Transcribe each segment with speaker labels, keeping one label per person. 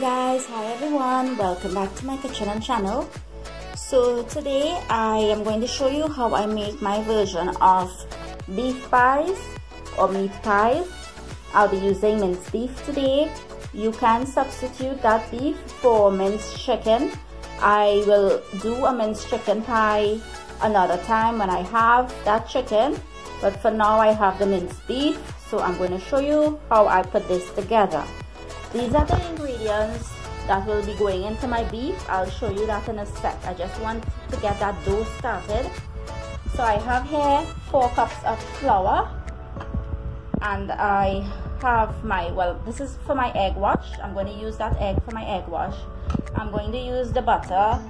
Speaker 1: Guys, hi everyone, welcome back to my kitchen and channel. So today I am going to show you how I make my version of beef pies or meat pies. I'll be using minced beef today. You can substitute that beef for minced chicken. I will do a minced chicken pie another time when I have that chicken. But for now I have the minced beef, so I'm going to show you how I put this together. These are the ingredients that will be going into my beef. I'll show you that in a sec. I just want to get that dough started. So I have here four cups of flour and I have my, well, this is for my egg wash. I'm going to use that egg for my egg wash. I'm going to use the butter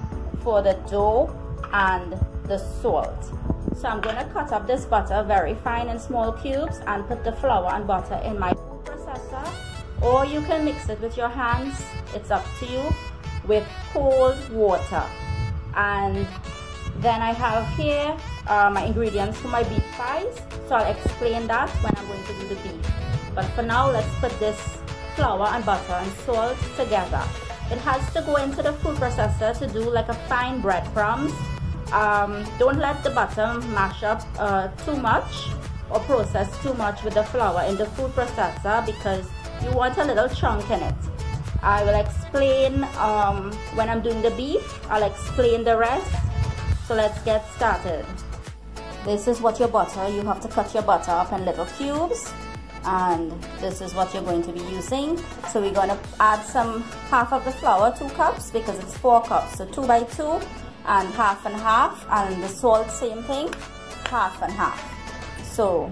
Speaker 1: for the dough and the salt. So I'm going to cut up this butter very fine in small cubes and put the flour and butter in my processor or you can mix it with your hands. It's up to you. With cold water. And then I have here uh, my ingredients for my beef pies so I'll explain that when I'm going to do the beef. But for now let's put this flour and butter and salt together. It has to go into the food processor to do like a fine breadcrumbs. Um, don't let the butter mash up uh, too much or process too much with the flour in the food processor because you want a little chunk in it. I will explain um, when I'm doing the beef I'll explain the rest. So let's get started. This is what your butter you have to cut your butter up in little cubes. And this is what you're going to be using. So we're going to add some half of the flour two cups because it's four cups. So two by two and half and half. And the salt same thing half and half. So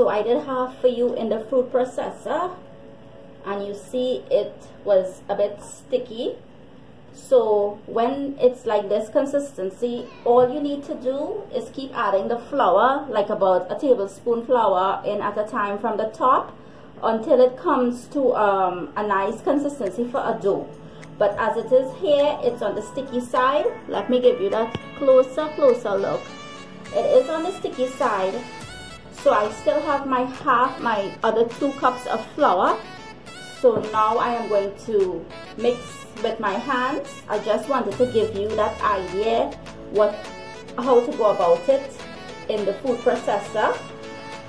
Speaker 1: so I did half for you in the fruit processor and you see it was a bit sticky. So when it's like this consistency all you need to do is keep adding the flour like about a tablespoon flour in at a time from the top until it comes to um, a nice consistency for a dough. But as it is here it's on the sticky side. Let me give you that closer closer look. It is on the sticky side so I still have my half my other two cups of flour. So now I am going to mix with my hands. I just wanted to give you that idea what how to go about it in the food processor.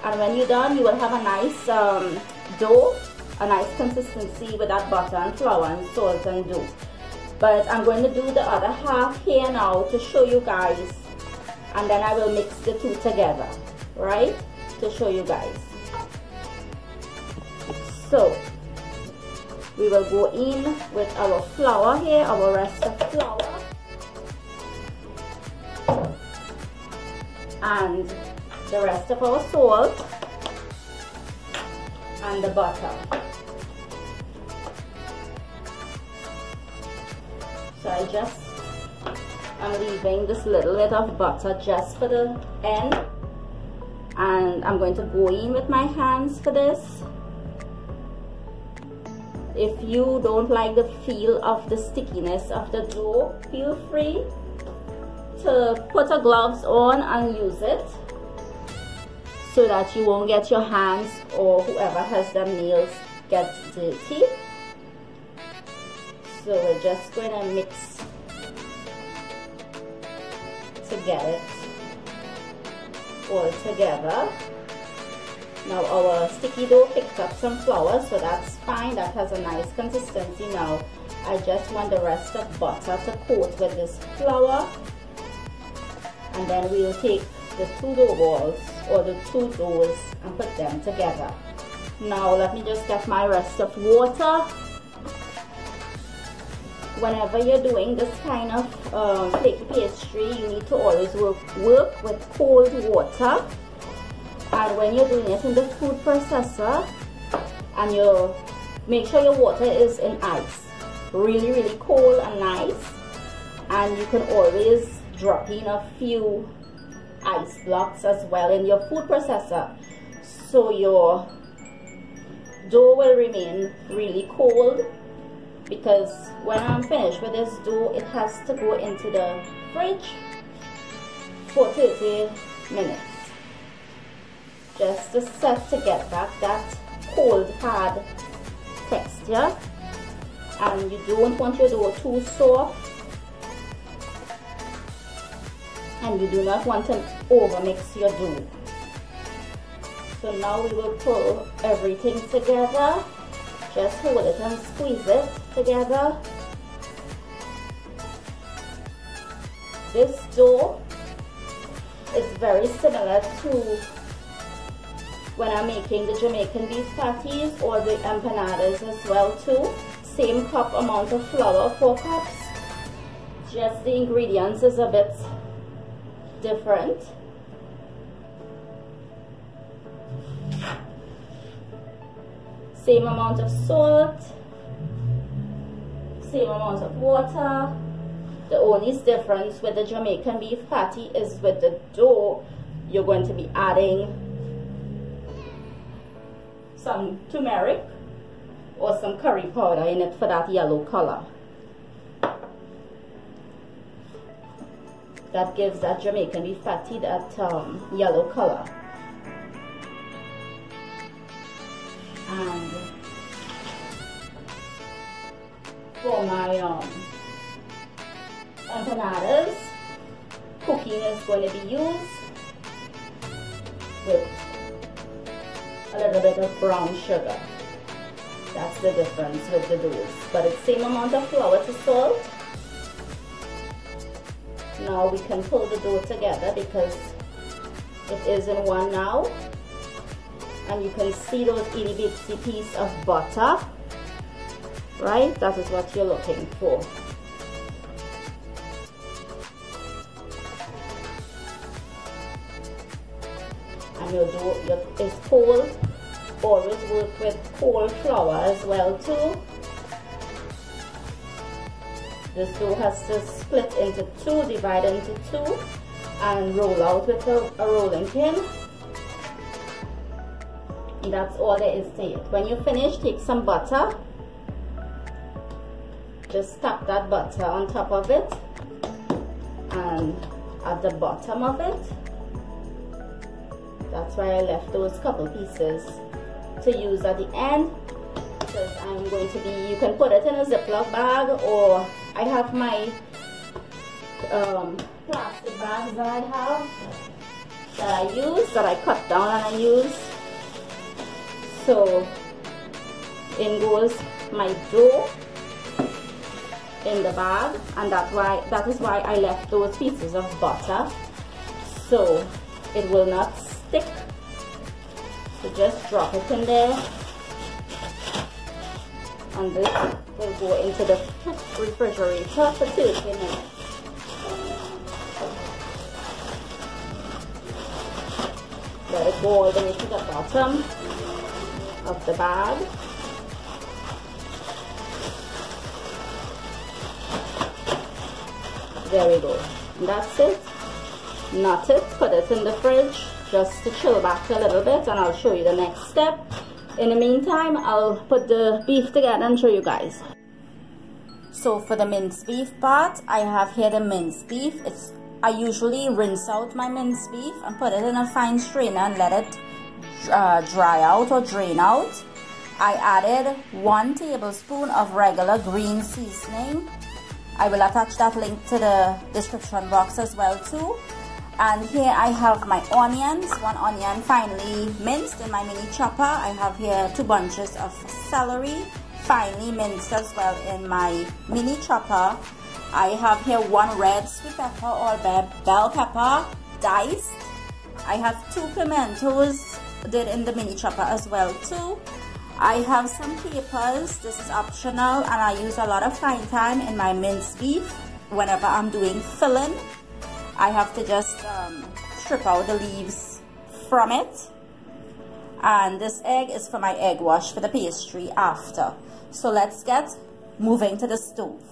Speaker 1: And when you're done you will have a nice um, dough a nice consistency with that butter and flour and salt and dough. But I'm going to do the other half here now to show you guys. And then I will mix the two together right to show you guys. So we will go in with our flour here our rest of flour. And the rest of our salt and the butter. So I just I'm leaving this little bit of butter just for the end and I'm going to go in with my hands for this. If you don't like the feel of the stickiness of the dough feel free to put a gloves on and use it so that you won't get your hands or whoever has the nails get dirty. So we're just going to mix to get it all together. Now our sticky dough picked up some flour, so that's fine. That has a nice consistency now. I just want the rest of butter to coat with this flour. And then we'll take the two dough balls or the two doughs and put them together. Now let me just get my rest of water. Whenever you're doing this kind of um, flaky pastry, you need to always work, work with cold water. And when you're doing it in the food processor, and you make sure your water is in ice, really, really cold and nice. And you can always drop in a few ice blocks as well in your food processor so your dough will remain really cold because when I'm finished with this dough it has to go into the fridge for 30 minutes just to set to get back that cold hard texture and you don't want your dough too soft and you do not want to overmix your dough. So now we will pull everything together. Just hold it and squeeze it together. This dough is very similar to when I'm making the Jamaican beef patties or the empanadas as well too. Same cup amount of flour, 4 cups. Just the ingredients is a bit different. Same amount of salt, same amount of water. The only difference with the Jamaican beef patty is with the dough, you're going to be adding some turmeric or some curry powder in it for that yellow color. that gives that Jamaican beef patty that um, yellow color. And for my um, empanadas, cooking is going to be used with a little bit of brown sugar. That's the difference with the doughs. But it's same amount of flour to salt now we can pull the dough together because it is in one now and you can see those itty bitsy piece of butter right? That is what you're looking for. And your dough is cold always work with cold flour as well too. This dough has to split into two, divide into two, and roll out with a, a rolling pin. And that's all there is to it. When you finish, take some butter. Just tap that butter on top of it and at the bottom of it. That's why I left those couple pieces to use at the end because I'm going to be, you can put it in a Ziploc bag or I have my um, plastic bags that I have that I use, that I cut down and I use. So in goes my dough in the bag and that why that is why I left those pieces of butter. So it will not stick. So just drop it in there. And this will go into the refrigerator for 30 minutes. Let it go all the way to the bottom of the bag. There we go. That's it. Not it. Put it in the fridge just to chill back a little bit and I'll show you the next step in the meantime I'll put the beef together and show you guys so for the minced beef part I have here the minced beef it's I usually rinse out my minced beef and put it in a fine strainer and let it uh, dry out or drain out. I added one tablespoon of regular green seasoning. I will attach that link to the description box as well too. And here I have my onions one onion finely minced in my mini chopper. I have here two bunches of celery finely minced as well in my mini chopper. I have here one red sweet pepper or bell pepper diced. I have two pimentos did in the mini chopper as well too. I have some capers this is optional and I use a lot of fine thyme in my minced beef whenever I'm doing filling. I have to just um, strip out the leaves from it. And this egg is for my egg wash for the pastry after. So let's get moving to the stove.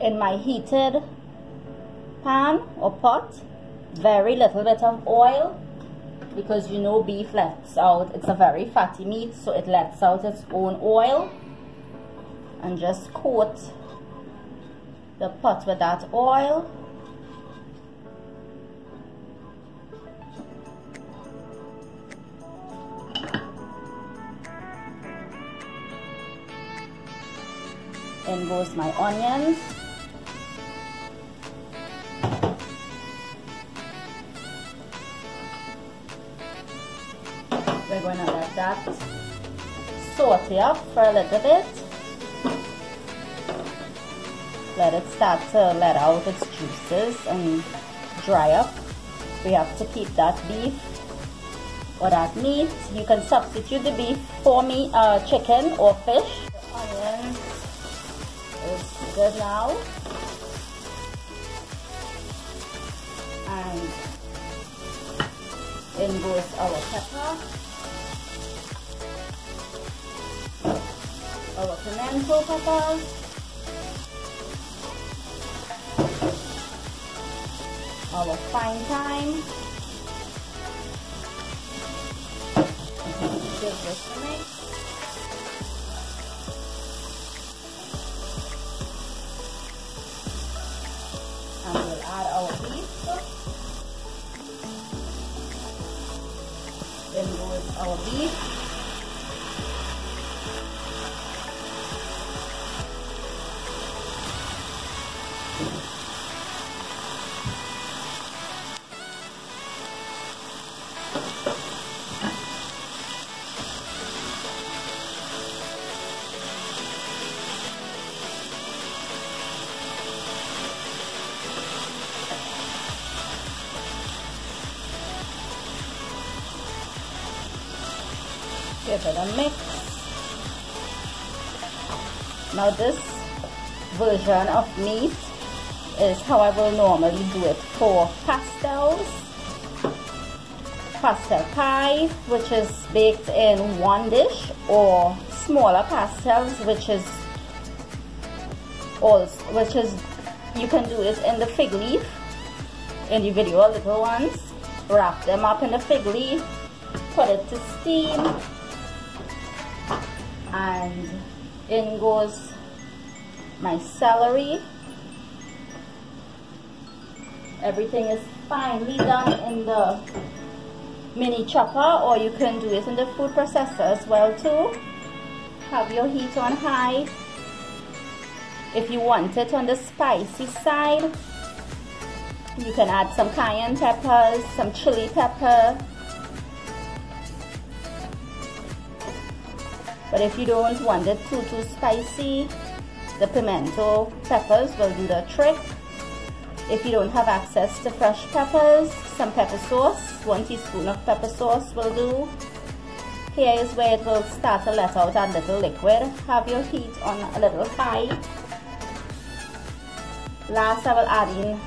Speaker 1: In my heated pan or pot very little bit of oil because you know beef lets out it's a very fatty meat so it lets out its own oil and just coat the pot with that oil. In goes my onions saute up for a little bit. Let it start to let out its juices and dry up. We have to keep that beef. Or that meat. You can substitute the beef for meat uh, chicken or fish. Onions is good now. And in goes our pepper our pimento peppers. Our fine thyme. Give this a mix. And we'll add our beef. Then our beef. Give it a mix now this version of meat is how I will normally do it. For pastels. Pastel pie which is baked in one dish or smaller pastels which is also which is you can do it in the fig leaf individual little ones wrap them up in the fig leaf put it to steam and in goes my celery everything is finely done in the mini chopper or you can do it in the food processor as well too. Have your heat on high. If you want it on the spicy side you can add some cayenne peppers some chili pepper But if you don't want it too, too spicy, the pimento peppers will do the trick. If you don't have access to fresh peppers, some pepper sauce, one teaspoon of pepper sauce will do. Here is where it will start to let out a little liquid. Have your heat on a little high. Last I will add in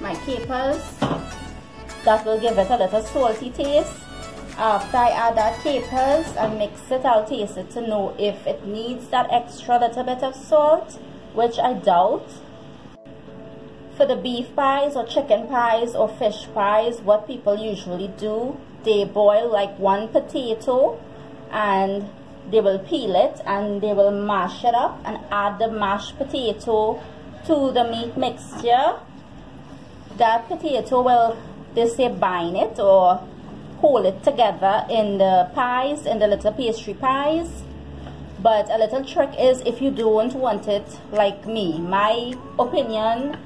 Speaker 1: my capers. That will give it a little salty taste after I add that capers and mix it, I'll taste it to know if it needs that extra little bit of salt, which I doubt. For the beef pies or chicken pies or fish pies, what people usually do, they boil like one potato and they will peel it and they will mash it up and add the mashed potato to the meat mixture. That potato will, they say bind it or hold it together in the pies, in the little pastry pies. But a little trick is if you don't want it like me, my opinion,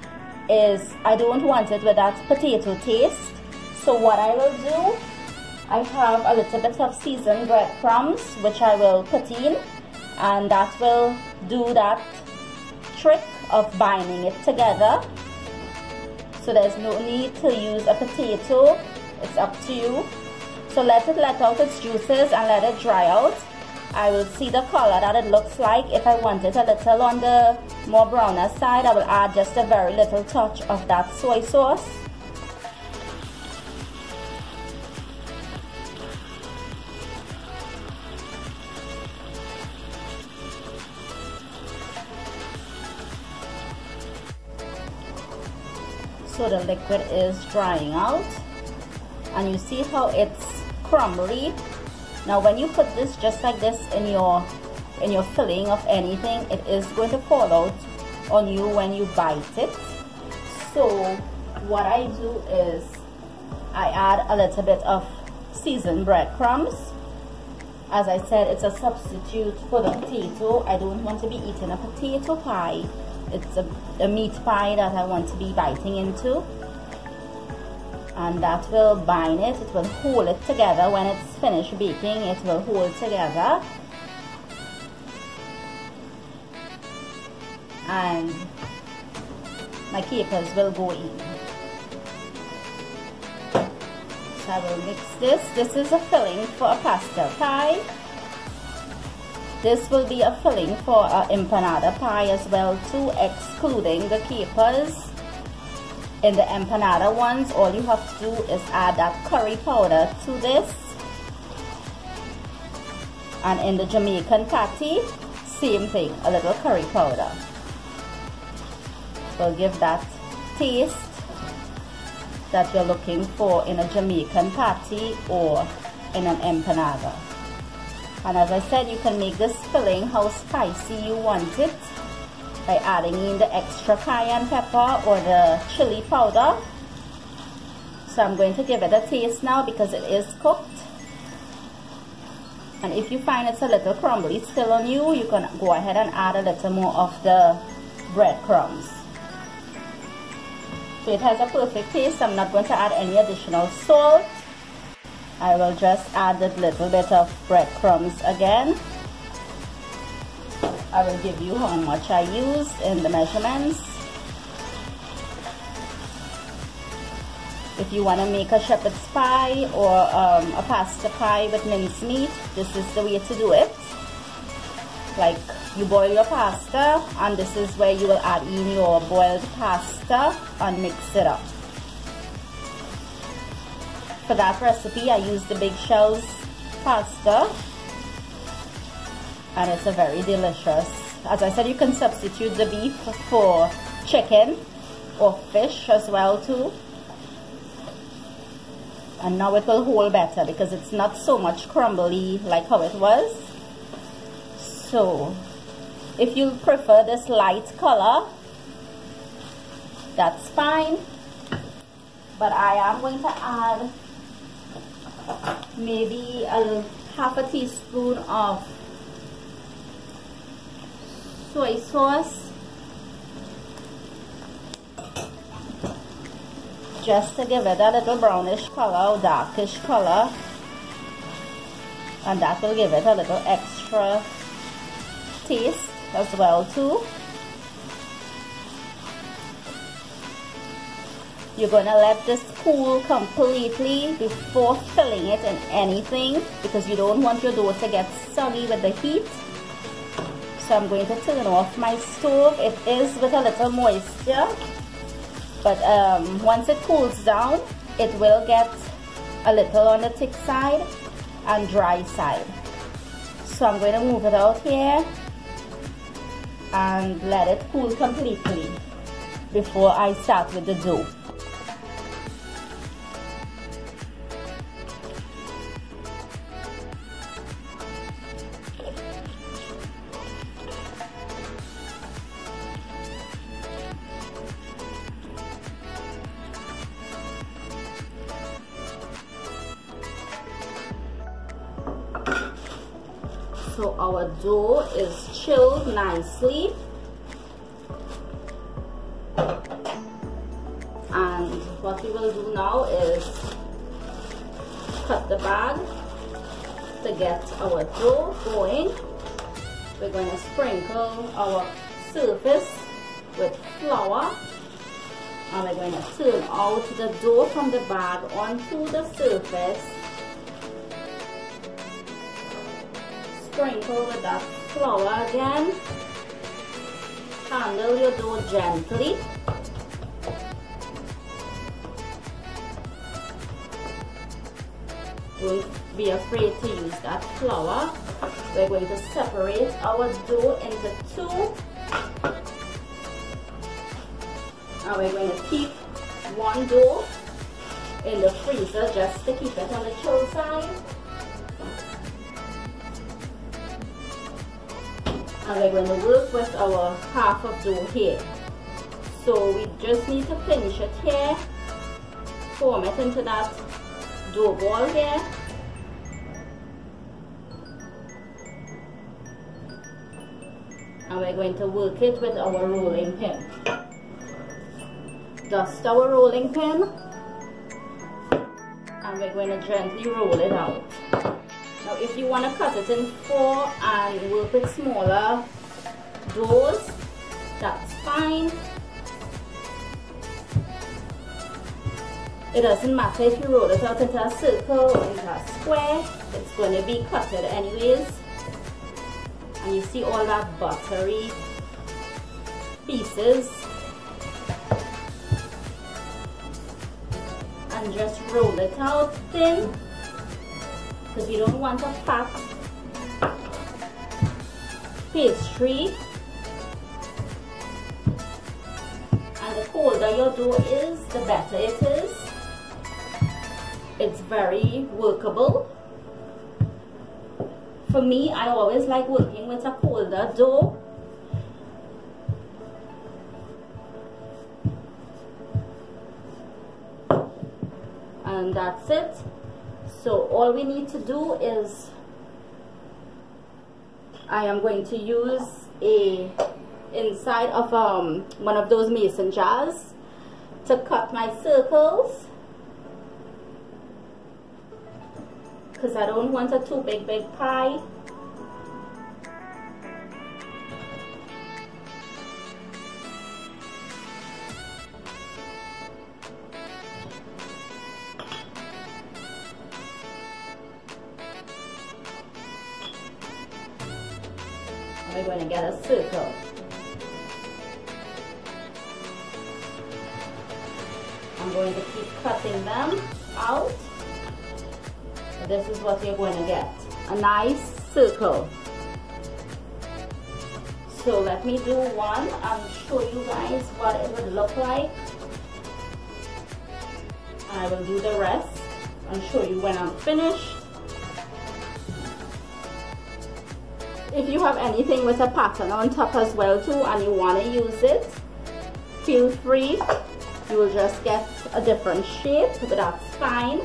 Speaker 1: is I don't want it with that potato taste. So what I will do, I have a little bit of seasoned breadcrumbs which I will put in and that will do that trick of binding it together. So there's no need to use a potato, it's up to you. So let it let out its juices and let it dry out. I will see the color that it looks like. If I want it a little on the more browner side, I will add just a very little touch of that soy sauce. So the liquid is drying out and you see how it's crumbly now when you put this just like this in your in your filling of anything it is going to fall out on you when you bite it. So what I do is I add a little bit of seasoned breadcrumbs. As I said it's a substitute for the potato. I don't want to be eating a potato pie. It's a, a meat pie that I want to be biting into and that will bind it it will hold it together. When it's finished baking it will hold together. And my capers will go in. So I will mix this. This is a filling for a pasta pie. This will be a filling for an empanada pie as well too excluding the capers in the empanada ones all you have to do is add that curry powder to this. And in the Jamaican patty same thing a little curry powder. Will give that taste that you're looking for in a Jamaican patty or in an empanada. And as I said you can make this filling how spicy you want it by adding in the extra cayenne pepper or the chili powder. So I'm going to give it a taste now because it is cooked. And if you find it's a little crumbly still on you, you can go ahead and add a little more of the breadcrumbs. So it has a perfect taste. I'm not going to add any additional salt. I will just add a little bit of breadcrumbs again. I will give you how much I used in the measurements. If you want to make a shepherd's pie or um, a pasta pie with mincemeat, this is the way to do it. Like you boil your pasta and this is where you will add in your boiled pasta and mix it up. For that recipe I used the big shells pasta and it's a very delicious. As I said you can substitute the beef for chicken or fish as well too. And now it will hold better because it's not so much crumbly like how it was. So if you prefer this light color that's fine. But I am going to add maybe a half a teaspoon of soy sauce just to give it a little brownish color or darkish color. And that will give it a little extra taste as well too. You're going to let this cool completely before filling it in anything because you don't want your dough to get soggy with the heat so I'm going to turn off my stove. It is with a little moisture. But um, once it cools down it will get a little on the thick side and dry side. So I'm going to move it out here and let it cool completely before I start with the dough so our dough is chilled nicely. And what we will do now is cut the bag to get our dough going. We're going to sprinkle our surface with flour. And we're going to turn out the dough from the bag onto the surface sprinkle with that flour again handle your dough gently. Don't be afraid to use that flour we're going to separate. Our dough into two. And we're going to keep one dough in the freezer just to keep it on the chill side and we're going to work with our half of dough here so we just need to finish it here. Form it into that dough ball here. And we're going to work it with our rolling pin. Dust our rolling pin. And we're going to gently roll it out if you want to cut it in four and work with smaller doughs that's fine. It doesn't matter if you roll it out into a circle or into a square it's going to be cutted anyways. And you see all that buttery pieces? And just roll it out thin because you don't want a fat pastry and the colder your dough is the better it is it's very workable for me, I always like working with a colder dough. And that's it. So all we need to do is I am going to use a inside of um, one of those mason jars to cut my circles. Because I don't want a too big big pie we're going to get a circle. I'm going to keep cutting them out. This is what you're going to get. A nice circle. So let me do one. And show you guys what it would look like. I will do the rest and show you when I'm finished if you have anything with a pattern on top as well too and you want to use it feel free. You will just get a different shape but that's fine.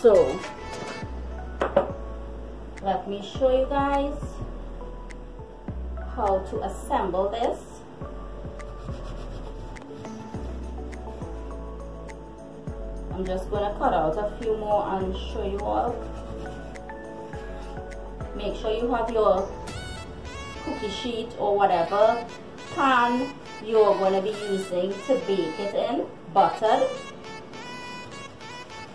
Speaker 1: So let me show you guys how to assemble this I'm just gonna cut out a few more and show you all. Make sure you have your cookie sheet or whatever pan you're to be using to bake it in buttered.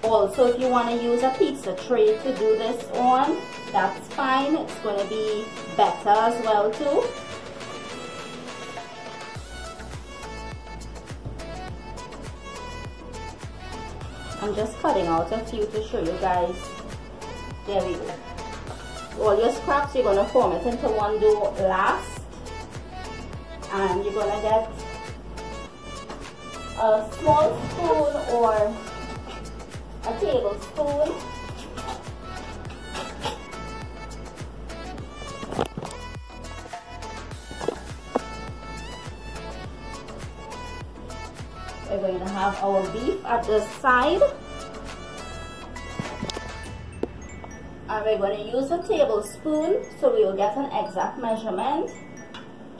Speaker 1: Also if you want to use a pizza tray to do this on that's fine. It's to be better as well too I'm just cutting out a few to show you guys. There we go. All your scraps you're to form it into one dough last. And you're to get a small spoon or a tablespoon we're going to have our beef at the side. And we're going to use a tablespoon so we will get an exact measurement.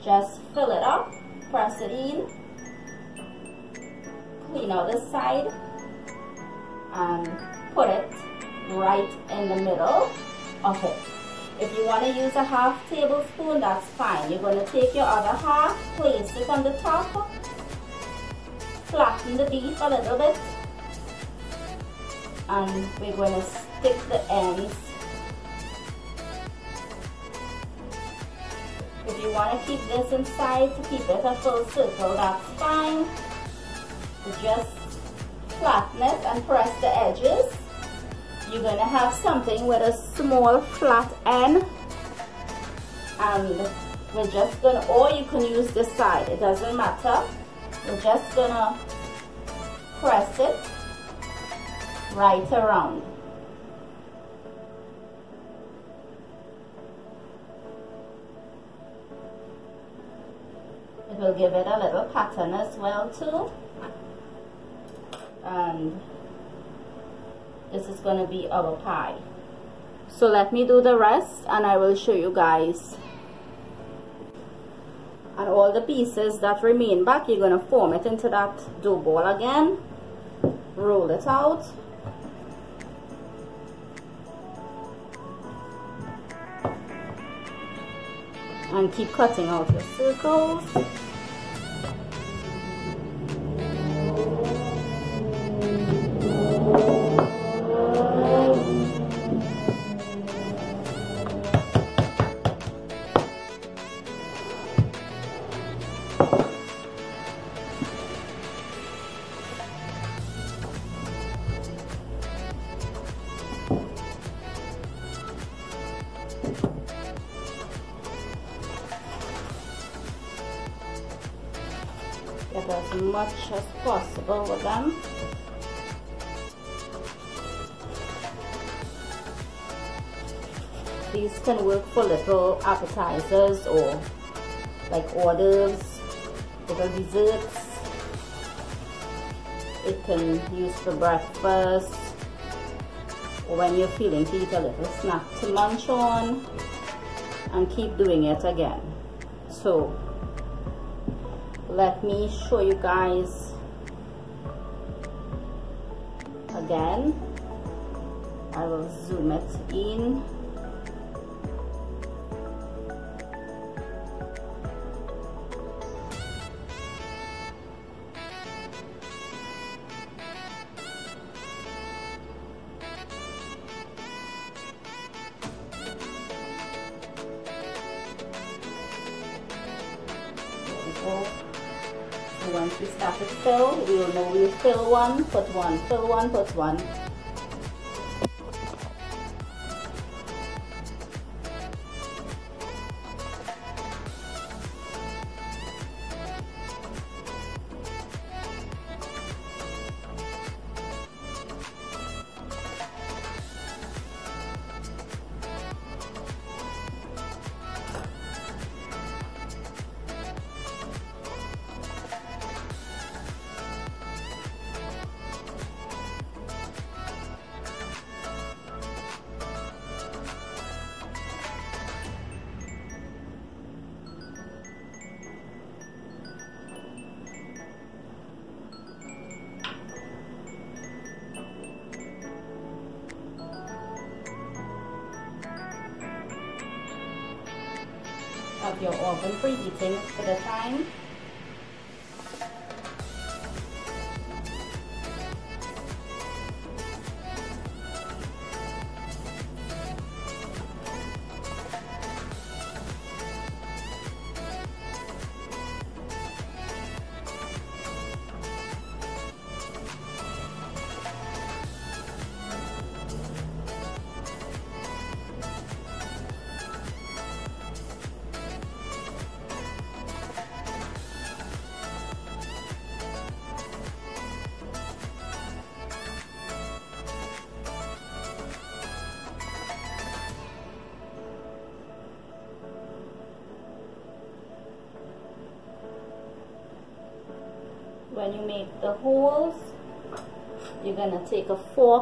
Speaker 1: Just fill it up press it in clean out the side and put it right in the middle of it. If you want to use a half tablespoon that's fine. You're going to take your other half place it on the top flatten the beef a little bit and we're going to stick the ends If you want to keep this inside to keep it a full circle, that's fine. Just flatten it and press the edges. You're going to have something with a small flat end. And we're just going to, or you can use this side, it doesn't matter. We're just to press it right around. It will give it a little pattern as well too. And this is to be our pie. So let me do the rest and I will show you guys. And all the pieces that remain back, you're going to form it into that dough ball again. Roll it out. And keep cutting out your circles. As much as possible with them these can work for little appetizers or like hors little desserts. It can use for breakfast or when you're feeling to eat a little snack to munch on and keep doing it again. So let me show you guys again. I will zoom it in once we start to fill, we will know we'll fill one, put one, fill one, put one. Of your oven preheating for the time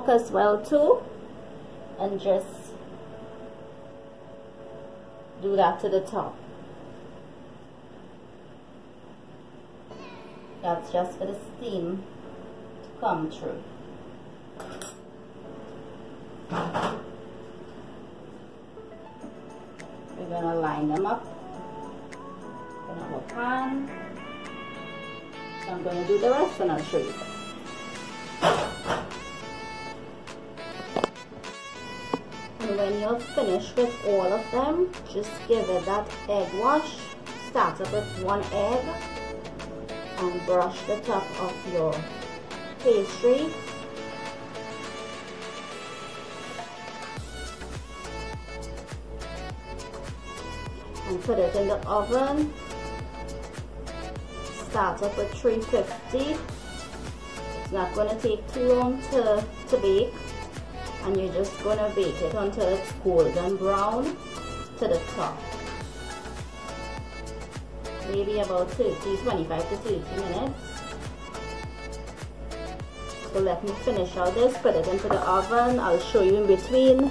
Speaker 1: as well too and just do that to the top. That's just for the steam to come through. We're gonna line them up. In our pan so I'm gonna do the rest and I'll show you and when you're finished with all of them just give it that egg wash start up with one egg and brush the top of your pastry. And put it in the oven. Start up at 350 it's not going to take too long to, to bake and you're just to bake it until it's golden brown to the top. Maybe about 30 25 to 30 minutes. So let me finish all this put it into the oven. I'll show you in between